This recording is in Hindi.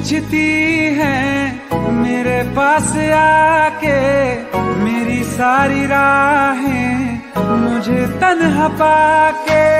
पूछती है मेरे पास आके मेरी सारी राहें मुझे तन्हा पाके।